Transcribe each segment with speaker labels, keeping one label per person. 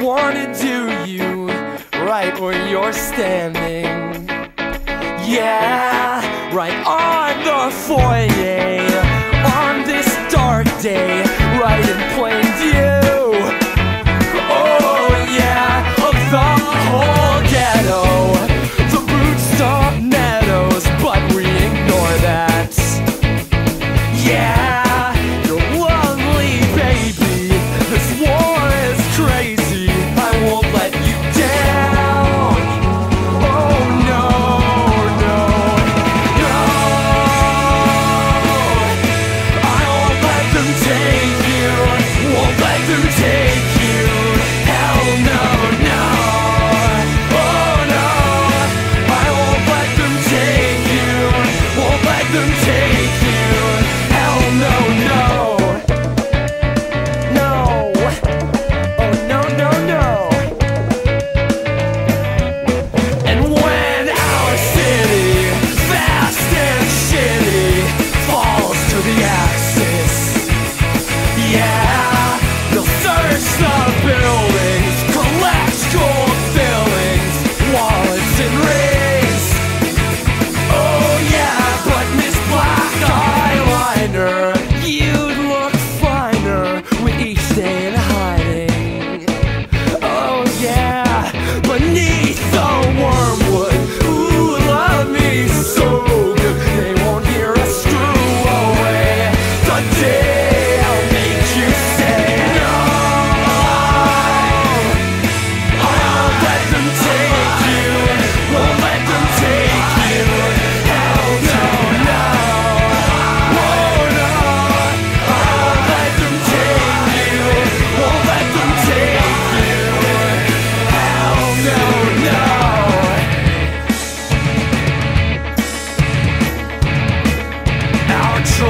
Speaker 1: wanna do you right where you're standing. Yeah, right on the foyer on this dark day.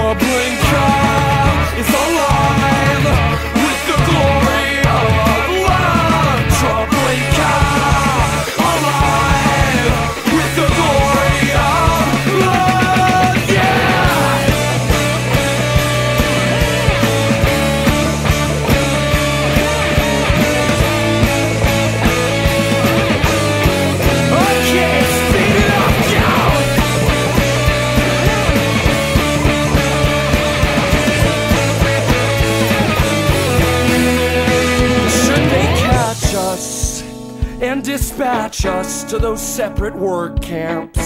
Speaker 1: or blink twice. and dispatch us to those separate work camps.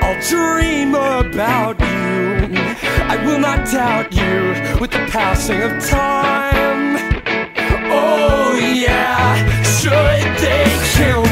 Speaker 1: I'll dream about you. I will not doubt you with the passing of time. Oh, yeah, should they kill